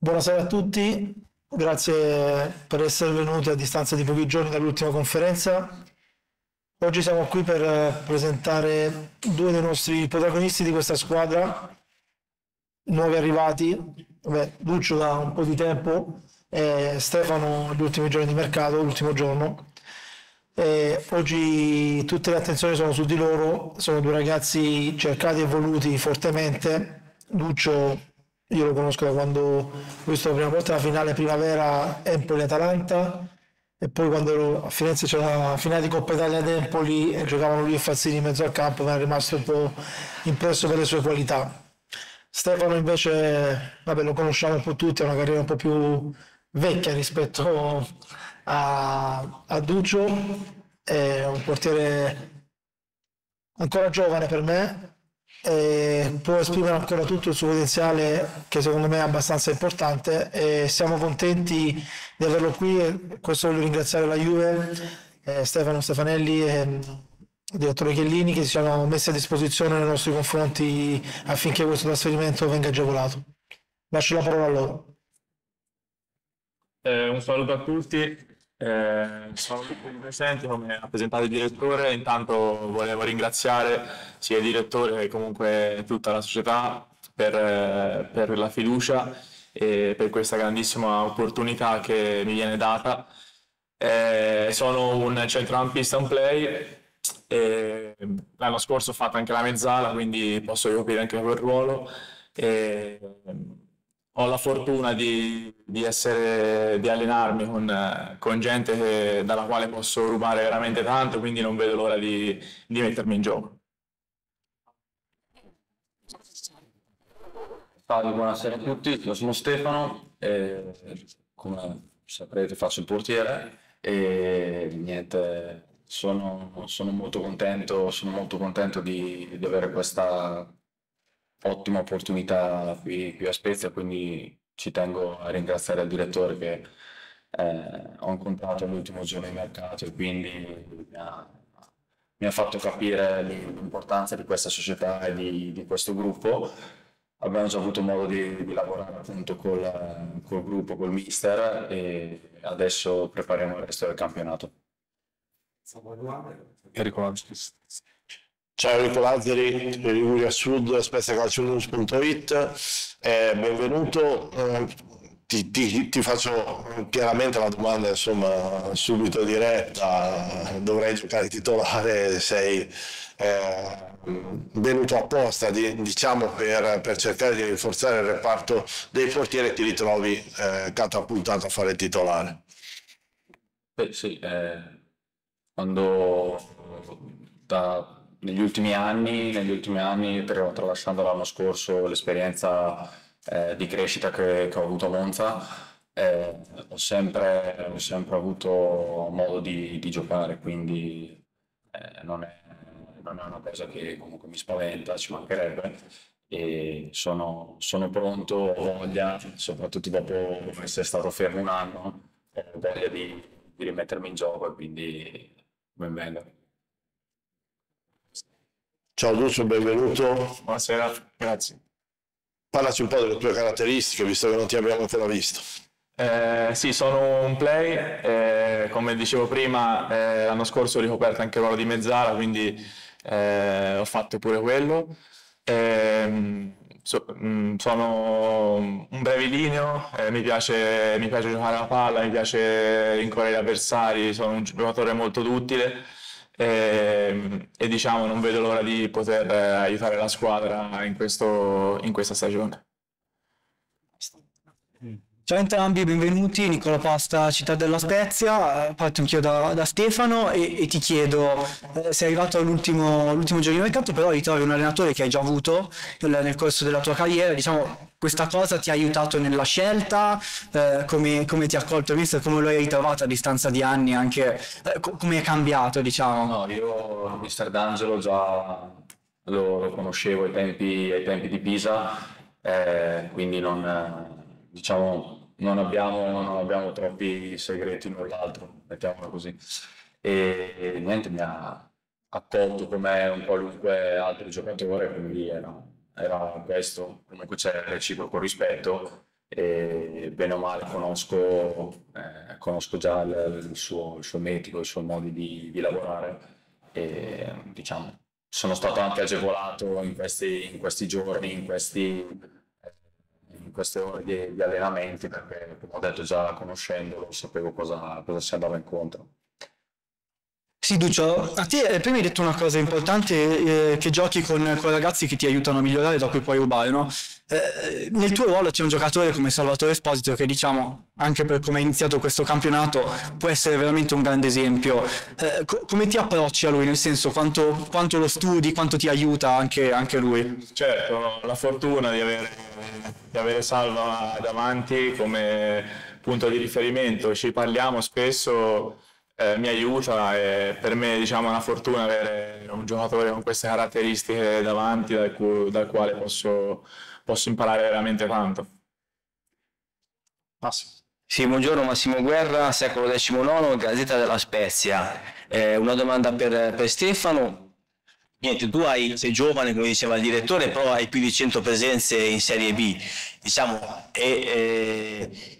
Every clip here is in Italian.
Buonasera a tutti, grazie per essere venuti a distanza di pochi giorni dall'ultima conferenza. Oggi siamo qui per presentare due dei nostri protagonisti di questa squadra, nuovi arrivati, Beh, Duccio da un po' di tempo e Stefano gli ultimi giorni di mercato, l'ultimo giorno. E oggi tutte le attenzioni sono su di loro, sono due ragazzi cercati e voluti fortemente. Duccio io lo conosco da quando ho visto la prima volta la finale primavera Empoli-Atalanta e poi quando ero a Firenze c'era la finale di Coppa Italia ad Empoli e giocavano lui e Fazzini in mezzo al campo, mi è rimasto un po' impresso per le sue qualità. Stefano invece, vabbè, lo conosciamo un po' tutti, ha una carriera un po' più vecchia rispetto a, a Duccio, è un portiere ancora giovane per me, può esprimere ancora tutto il suo potenziale che secondo me è abbastanza importante e siamo contenti di averlo qui e questo voglio ringraziare la Juve, eh, Stefano Stefanelli e il direttore Chiellini che si sono messi a disposizione nei nostri confronti affinché questo trasferimento venga agevolato. Lascio la parola a loro. Eh, un saluto a tutti, eh, sono tutti presenti come ha presentato il direttore, intanto volevo ringraziare sia il direttore che comunque tutta la società per, eh, per la fiducia e per questa grandissima opportunità che mi viene data. Eh, sono un centrocampista on play, l'anno scorso ho fatto anche la mezzala, quindi posso ricoprire anche quel ruolo. E, ho la fortuna di, di, essere, di allenarmi con, con gente che, dalla quale posso rubare veramente tanto, quindi non vedo l'ora di, di mettermi in gioco. Ciao, buonasera a tutti, io sono Stefano, e, come saprete faccio il portiere e niente, sono, sono molto contento, sono molto contento di, di avere questa ottima opportunità qui, qui, a Spezia, quindi ci tengo a ringraziare il direttore che eh, ho incontrato l'ultimo giorno di mercato e quindi mi ha, mi ha fatto capire l'importanza di questa società e di, di, questo gruppo. Abbiamo già avuto modo di, di lavorare appunto col, col gruppo, col mister e adesso prepariamo il resto del campionato. Enrico Lanzari. Ciao Enrico Lazzari, Liguria Sud, speziacalcionews.it, eh, benvenuto. Eh, ti, ti, ti, faccio chiaramente la domanda insomma, subito diretta, dovrei giocare titolare, sei eh, venuto apposta di, diciamo per, per, cercare di rinforzare il reparto dei portieri e ti ritrovi eh, catapultato a fare titolare. Beh, sì, eh, quando da negli ultimi anni, negli ultimi anni tralasciando l'anno scorso l'esperienza eh, di crescita che, che, ho avuto a Monza, eh, ho, sempre, ho, sempre, avuto modo di, di giocare, quindi eh, non, è, non, è, una cosa che comunque mi spaventa, ci mancherebbe. E sono, sono pronto, ho voglia, soprattutto dopo essere stato fermo un anno, ho voglia di, di rimettermi in gioco e quindi ben venga. Ciao Lucio, benvenuto. Buonasera, grazie. Parlaci un po' delle tue caratteristiche, visto che non ti abbiamo ancora visto. Eh, sì, sono un play, eh, come dicevo prima, eh, l'anno scorso ho ricoperto anche il ruolo di mezzala, quindi eh, ho fatto pure quello. Ehm, so, mh, mm, sono un brevilineo, eh, mi piace, mi piace giocare a palla, mi piace rincorrere gli avversari, sono un giocatore molto duttile e, ehm, e diciamo non vedo l'ora di poter eh, aiutare la squadra in, questo, in questa stagione. Ciao a entrambi, benvenuti. Nicola Pasta, Città della Spezia. Parto anch'io da, da Stefano e, e, ti chiedo, eh, sei arrivato all'ultimo giorno di mercato, però ritrovi un allenatore che hai già avuto nel, corso della tua carriera. Diciamo, questa cosa ti ha aiutato nella scelta? Eh, come, come, ti ha accolto mister? Come lo hai ritrovato a distanza di anni? Anche, eh, come è cambiato, diciamo? No, io il mister D'Angelo già lo, lo conoscevo ai tempi, ai tempi, di Pisa, eh, quindi non diciamo non abbiamo, non abbiamo troppi segreti l'un l'altro, mettiamola così. E, e, niente, mi ha accolto come un qualunque altro giocatore, quindi era, era questo, comunque c'è reciproco rispetto e bene o male conosco, eh, conosco già il, il suo, il suo metodo, i suoi modi di, di lavorare e diciamo sono stato anche agevolato in questi, in questi giorni, in, questi, queste ore di, di, allenamenti, perché come ho detto già conoscendolo sapevo cosa, cosa si andava incontro. Sì, Duccio, a te eh, prima hai detto una cosa importante, eh, che giochi con, con, ragazzi che ti aiutano a migliorare da cui puoi rubare, no? Eh, nel tuo ruolo c'è un giocatore come Salvatore Esposito che diciamo, anche per come ha iniziato questo campionato, può essere veramente un grande esempio. Eh, co- come ti approcci a lui? Nel senso, quanto, quanto lo studi, quanto ti aiuta anche, anche, lui? Certo, la fortuna di avere, di avere Salva davanti come punto di riferimento, ci parliamo spesso eh, mi aiuta e per me diciamo, è una fortuna avere un giocatore con queste caratteristiche davanti dal, cu- dal quale posso, posso, imparare veramente tanto. Passo. Sì, buongiorno Massimo Guerra, secolo XIX, Gazzetta della Spezia. Eh, una domanda per, per Stefano. Niente, tu hai, sei giovane, come diceva il direttore, però hai più di 100 presenze in Serie B. Diciamo, e, eh,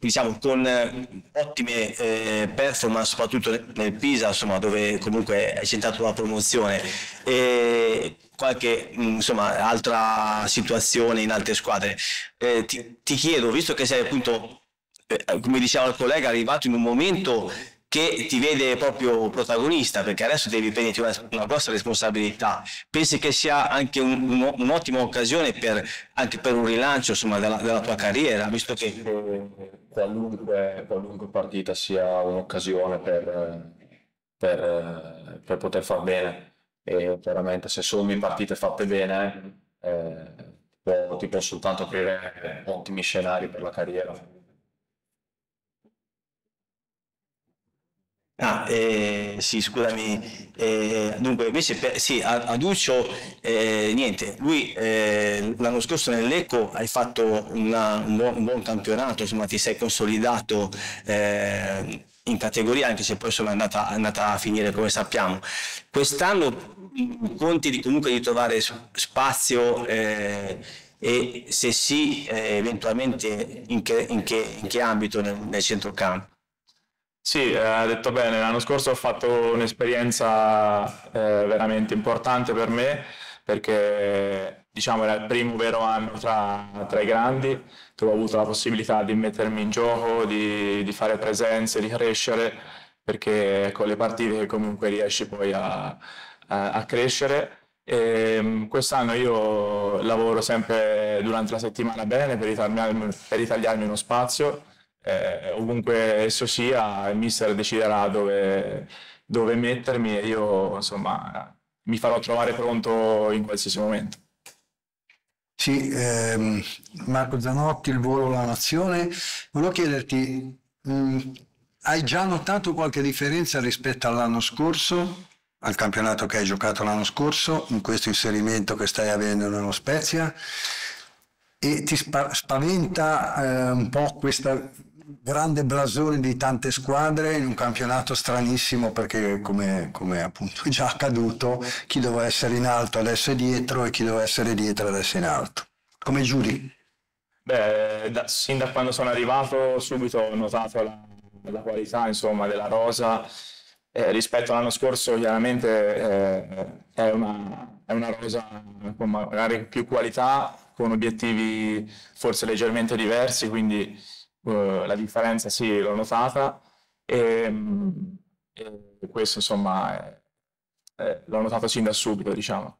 diciamo, con eh, ottime eh, performance, soprattutto nel Pisa, insomma, dove comunque hai centrato la promozione. E qualche mm, insomma, altra situazione in altre squadre. Eh, ti, ti, chiedo, visto che sei appunto, eh, come diceva il collega, arrivato in un momento che ti vede proprio protagonista, perché adesso devi prenderti una, una grossa responsabilità. Pensi che sia anche un, un, un'ottima occasione per, anche per un rilancio insomma, della, della, tua carriera, visto che... Qualunque, qualunque partita sia un'occasione per, per, per, poter far bene e chiaramente se sommi partite fatte bene eh, ti può soltanto aprire ottimi scenari per la carriera. Ah, eh, sì, scusami. Eh, dunque, invece, per, sì, a, Duccio, eh, niente, lui eh, l'anno scorso nell'Ecco hai fatto una, un, buon, un, buon, campionato, insomma, ti sei consolidato eh, in categoria, anche se poi sono andata, andata a finire come sappiamo. Quest'anno conti di, comunque di trovare spazio eh, e se sì, eventualmente in che, in che, in che ambito nel, nel centrocampo? Sì, eh, ha detto bene, l'anno scorso ho fatto un'esperienza eh, veramente importante per me perché diciamo era il primo vero anno tra, tra, i grandi dove ho avuto la possibilità di mettermi in gioco, di, di fare presenze, di crescere perché con le partite comunque riesci poi a, a, a crescere. E, mm, quest'anno io lavoro sempre durante la settimana bene per ritagliarmi, per ritagliarmi uno spazio eh, ovunque esso sia, il mister deciderà dove, dove mettermi e io insomma mi farò trovare pronto in qualsiasi momento. Sì, ehm, Marco Zanotti, il volo La Nazione. Volevo chiederti, mh, mm, hai già notato qualche differenza rispetto all'anno scorso, al campionato che hai giocato l'anno scorso, in questo inserimento che stai avendo nello Spezia? E ti spaventa eh, un po' questa grande blasone di tante squadre in un campionato stranissimo perché come, come appunto già accaduto chi doveva essere in alto adesso è dietro e chi doveva essere dietro adesso è in alto. Come giuri? Beh, da, sin da quando sono arrivato subito ho notato la, la qualità insomma, della rosa eh, rispetto all'anno scorso chiaramente eh, è, una, è, una, rosa con magari più qualità con obiettivi forse leggermente diversi quindi uh, la differenza sì, l'ho notata e, e questo insomma è, è, l'ho notato sin da subito, diciamo.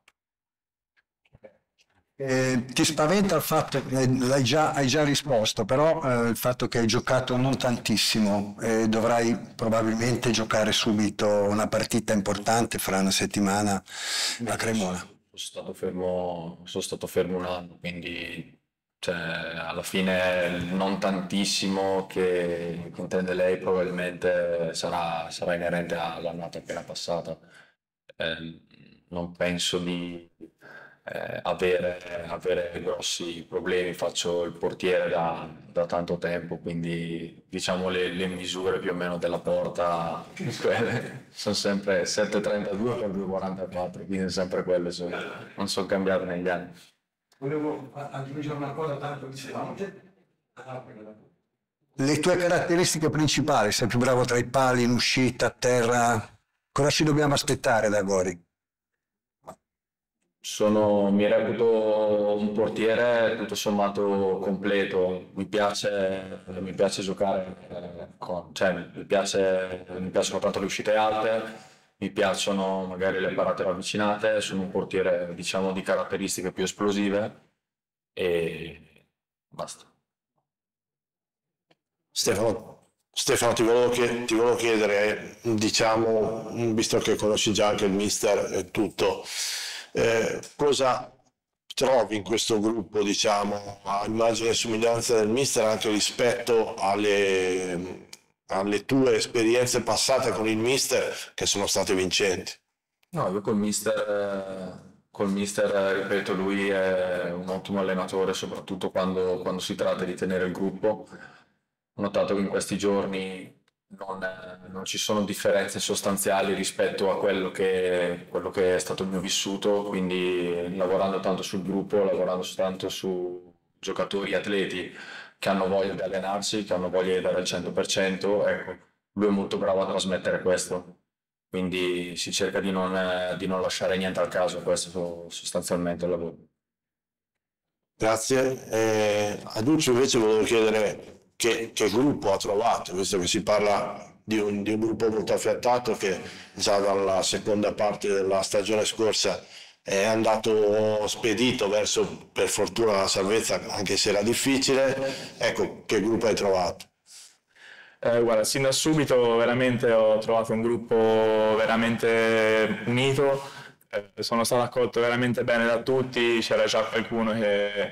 Eh, ti spaventa il fatto, eh, già, hai già risposto, però eh, il fatto che hai giocato non tantissimo e dovrai probabilmente giocare subito una partita importante fra una settimana a Cremona. Sono stato fermo, sono stato fermo un anno, quindi cioè, alla fine non tantissimo che, intende lei probabilmente sarà, sarà inerente all'annata appena passata. Eh, non penso di eh, avere, avere, grossi problemi, faccio il portiere da, da tanto tempo, quindi diciamo le, le, misure più o meno della porta sono sempre 7,32 per 2,44, quindi sempre quelle, sono, non sono cambiate negli anni. Volevo aggiungere una cosa tanto velocemente. Le tue caratteristiche principali, sei più bravo tra i pali, in uscita, a terra, cosa ci dobbiamo aspettare da Gori? Sono, mi reputo un portiere tutto sommato completo, mi piace, mi piace giocare eh, con, cioè mi, piace, mi piacciono tanto le uscite alte, mi piacciono magari le parate ravvicinate, sono un portiere diciamo di caratteristiche più esplosive e basta. Stefano, Stefano ti, volevo chied- ti volevo chiedere, diciamo, visto che conosci già anche il mister e tutto, eh, cosa trovi in questo gruppo, diciamo, a immagine e somiglianza del mister anche rispetto alle, alle tue esperienze passate con il mister che sono state vincenti? No, io col mister, col mister, ripeto, lui è un ottimo allenatore, soprattutto quando, quando si tratta di tenere il gruppo. Ho notato che in questi giorni non, non ci sono differenze sostanziali rispetto a quello che, quello che è stato il mio vissuto, quindi lavorando tanto sul gruppo, lavorando tanto su giocatori, atleti che hanno voglia di allenarsi, che hanno voglia di dare il 100%, ecco, lui è molto bravo a trasmettere questo. Quindi si cerca di non, di non lasciare niente al caso, questo sostanzialmente il lavoro. Grazie. Eh, a Duccio invece volevo chiedere che, che, gruppo ha trovato, visto che si parla di un, di un, gruppo molto affiattato che già dalla seconda parte della stagione scorsa è andato spedito verso, per fortuna, la salvezza, anche se era difficile. Ecco, che gruppo hai trovato? Eh, guarda, sin da subito veramente ho trovato un gruppo veramente unito, eh, sono stato accolto veramente bene da tutti, c'era già qualcuno che,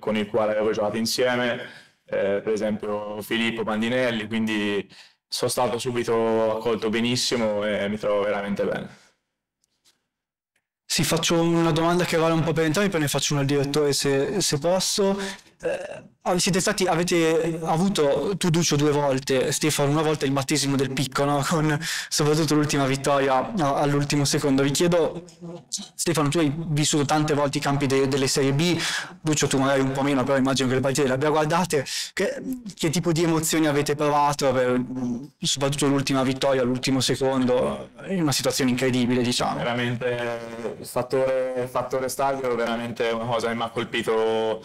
con il quale avevo giocato insieme eh, per esempio Filippo Pandinelli, quindi sono stato subito accolto benissimo e mi trovo veramente bene. Sì, faccio una domanda che vale un po' per entrambi, poi ne faccio una al direttore se, se posso. Eh, siete stati, avete avuto tu Duccio due volte, Stefano una volta il battesimo del picco, no? con soprattutto l'ultima vittoria all'ultimo secondo. Vi chiedo, Stefano, tu hai vissuto tante volte i campi de, delle Serie B, Duccio tu magari un po' meno, però immagino che le partite le abbia guardate. Che, che tipo di emozioni avete provato per soprattutto l'ultima vittoria all'ultimo secondo, in una situazione incredibile diciamo? Veramente il fattore, il fattore stadio veramente una cosa che mi ha colpito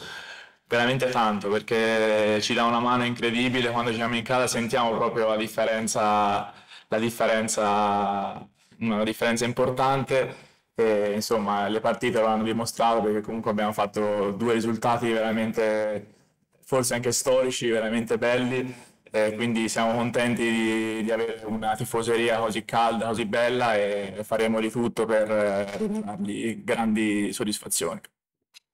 veramente tanto perché ci dà una mano incredibile. Quando giochiamo in casa sentiamo proprio la differenza la differenza una differenza importante. E insomma le partite lo hanno dimostrato perché comunque abbiamo fatto due risultati veramente forse anche storici veramente belli. E quindi siamo contenti di, di, avere una tifoseria così calda, così bella e faremo di tutto per dargli grandi soddisfazioni.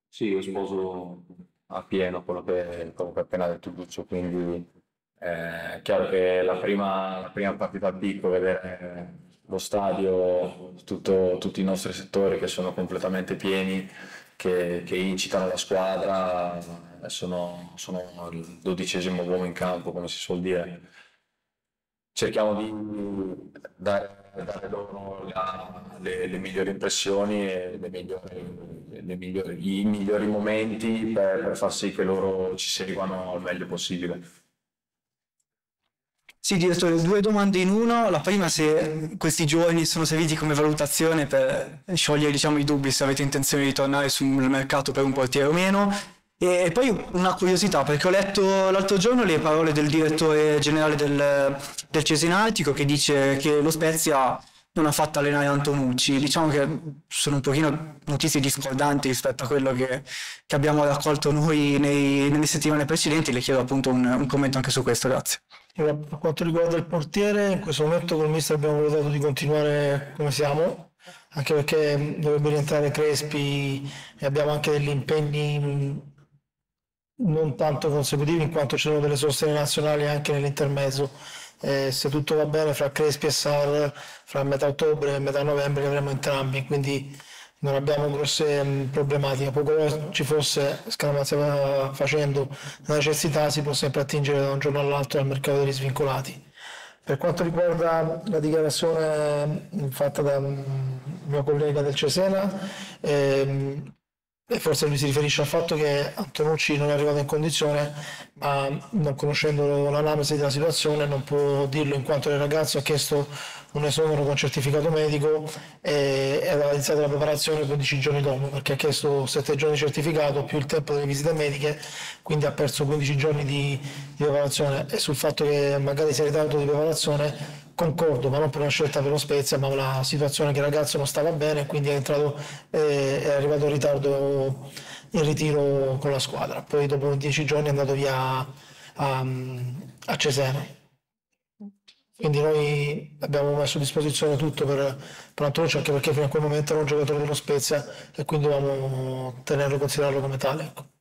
Sì, io sposo a pieno quello che, quello appena detto Duccio, quindi eh, è chiaro che la prima, la prima partita al picco, vedere lo stadio, tutto, tutti i nostri settori che sono completamente pieni, che, che incitano la squadra, sono, sono il dodicesimo uomo in campo, come si suol dire. Cerchiamo di dare dare loro la, le, le, migliori impressioni e le migliori, le migliori, i migliori momenti per, per far sì che loro ci seguano al meglio possibile. Sì, direttore, due domande in uno. La prima, se questi giorni sono serviti come valutazione per sciogliere diciamo, i dubbi se avete intenzione di tornare sul mercato per un portiere o meno. E poi una curiosità, perché ho letto l'altro giorno le parole del direttore generale del, del Cesenatico che dice che lo Spezia non ha fatto allenare Antonucci. Diciamo che sono un pochino notizie discordanti rispetto a quello che, che abbiamo raccolto noi nei, nelle settimane precedenti. Le chiedo appunto un, un commento anche su questo, grazie. Per quanto riguarda il portiere, in questo momento con il mister abbiamo valutato di continuare come siamo, anche perché dovrebbe rientrare Crespi e abbiamo anche degli impegni non tanto consecutivi in quanto ci sono delle soste nazionali anche nell'intermezzo. Eh, se tutto va bene fra Crespi e Sar, fra metà ottobre e metà novembre li avremo entrambi, quindi non abbiamo grosse mh, problematiche. Poco ci fosse, stiamo facendo la necessità, si può sempre attingere da un giorno all'altro al mercato degli svincolati. Per quanto riguarda la dichiarazione fatta dal mio collega del Cesena, ehm, e forse lui si riferisce al fatto che Antonucci non è arrivato in condizione, ma non conoscendo l'analisi della situazione non può dirlo in quanto il ragazzo ha chiesto un esonero con certificato medico e aveva iniziato la preparazione 15 giorni dopo perché ha chiesto 7 giorni di certificato più il tempo delle visite mediche, quindi ha perso 15 giorni di, di preparazione. E sul fatto che magari si è ritardato di preparazione concordo, ma non per una scelta per lo Spezia, ma una situazione che il ragazzo non stava bene, quindi è, entrato, eh, è arrivato in ritardo in ritiro con la squadra. Poi dopo dieci giorni è andato via a, a Cesena. Quindi noi abbiamo messo a disposizione tutto per, per Antonio, anche perché fino a quel momento era un giocatore dello Spezia e quindi dovevamo tenerlo e considerarlo come tale. Ecco.